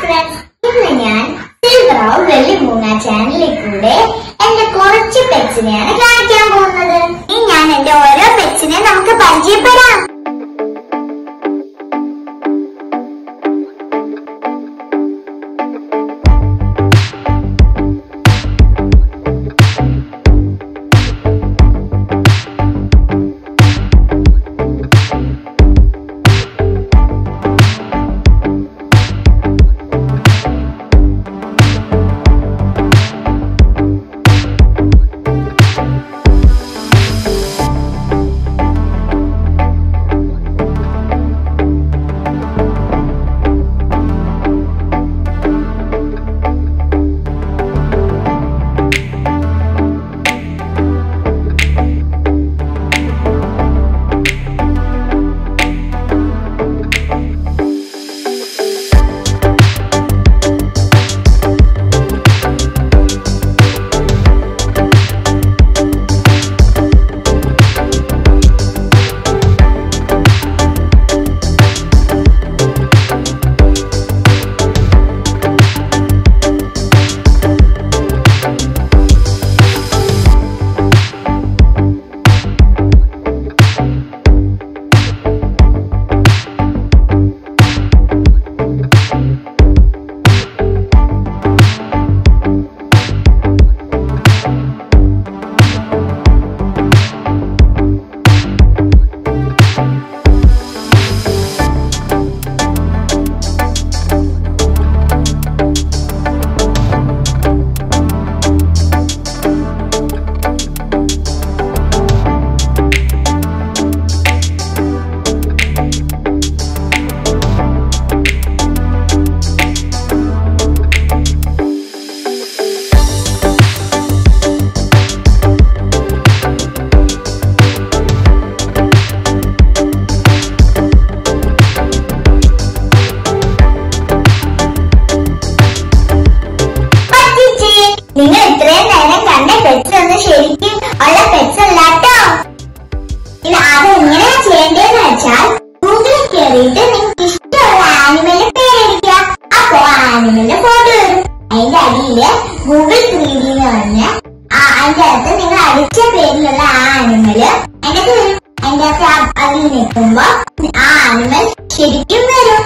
Friends ഇന്ന് ഞാൻ സിൽവറോ വെള്ളിമൂങ്ങ ചാനലിൽ കൂടെ എന്റെ കുറച്ച് പെറ്റ്സിനെയാണ് ആനിമലിന്റെ ഫോട്ടോ വരും അതിന്റെ അടിയിൽ ഗൂഗിൾ ത്രീ ഡി എന്ന് പറഞ്ഞ അതിന്റെ അകത്ത് നിങ്ങൾ അടിച്ച പേരിലുള്ള ആ വരും അതിന്റെ അകത്ത് അതിൽ നിൽക്കുമ്പോ ആ ആനിമൽ ശരിക്കും വരും.